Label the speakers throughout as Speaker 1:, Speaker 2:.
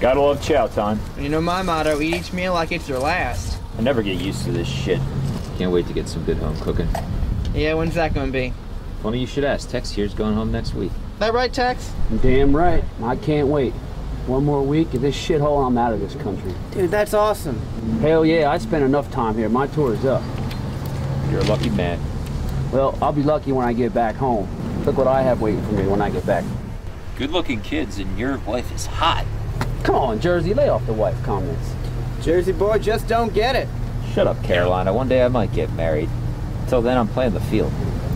Speaker 1: Gotta love chow time.
Speaker 2: You know my motto, eat each meal like it's your last.
Speaker 1: I never get used to this shit. Can't wait to get some good home cooking.
Speaker 2: Yeah, when's that gonna be?
Speaker 1: Funny you should ask. Tex here's going home next week.
Speaker 2: That right, Tex?
Speaker 3: Damn right. I can't wait. One more week of this shithole, I'm out of this country.
Speaker 2: Dude, that's awesome.
Speaker 3: Hell yeah, I spent enough time here. My tour is up.
Speaker 1: You're a lucky man.
Speaker 3: Well, I'll be lucky when I get back home. Look what I have waiting for me when I get back.
Speaker 1: Good looking kids and your wife is hot.
Speaker 3: Come on, Jersey, lay off the wife comments.
Speaker 2: Jersey boy just don't get it.
Speaker 1: Shut up, Carolina. One day I might get married. Until then, I'm playing the field.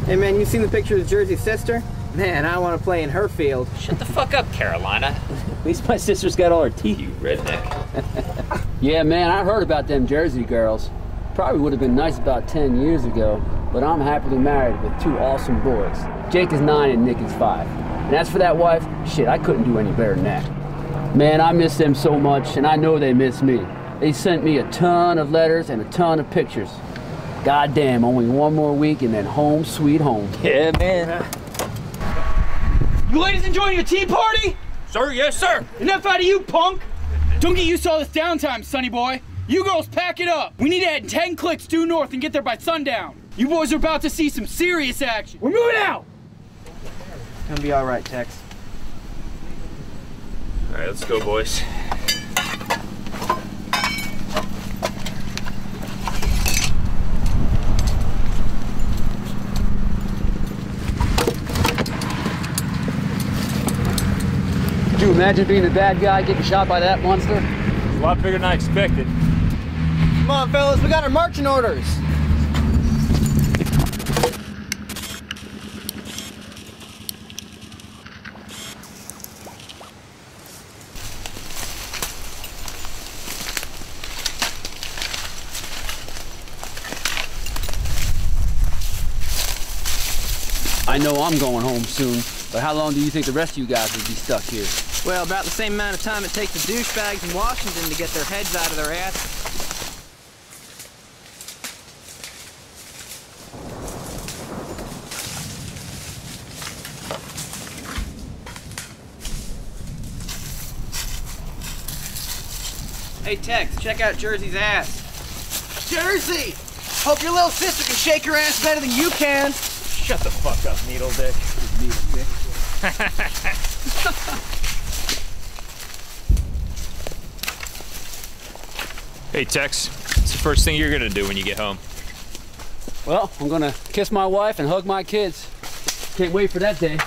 Speaker 2: Hey man, you seen the picture of Jersey's sister? Man, I want to play in her field.
Speaker 1: Shut the fuck up, Carolina. At least my sister's got all her teeth, you redneck.
Speaker 3: Yeah, man, I heard about them Jersey girls. Probably would have been nice about 10 years ago, but I'm happily married with two awesome boys. Jake is nine and Nick is five. And as for that wife, shit, I couldn't do any better than that. Man, I miss them so much, and I know they miss me. They sent me a ton of letters and a ton of pictures. Goddamn, only one more week and then home sweet home.
Speaker 1: yeah, man.
Speaker 4: You ladies enjoying your tea party?
Speaker 1: Sir, yes, sir.
Speaker 4: Enough out of you, punk! Don't get used to all this downtime, sonny boy. You girls pack it up. We need to head 10 clicks due north and get there by sundown. You boys are about to see some serious action. We're moving out!
Speaker 2: It's Gonna be all right, Tex.
Speaker 1: All right, let's go, boys.
Speaker 3: Could you imagine being the bad guy getting shot by that monster?
Speaker 1: A lot bigger than I expected.
Speaker 2: Come on, fellas, we got our marching orders.
Speaker 3: I know I'm going home soon, but how long do you think the rest of you guys will be stuck here?
Speaker 2: Well, about the same amount of time it takes the douchebags in Washington to get their heads out of their ass. Hey Tex, check out Jersey's ass. Jersey! Hope your little sister can shake her ass better than you can.
Speaker 1: Shut the fuck up, Needle Dick. Hey, Tex. What's the first thing you're gonna do when you get home?
Speaker 3: Well, I'm gonna kiss my wife and hug my kids. Can't wait for that day.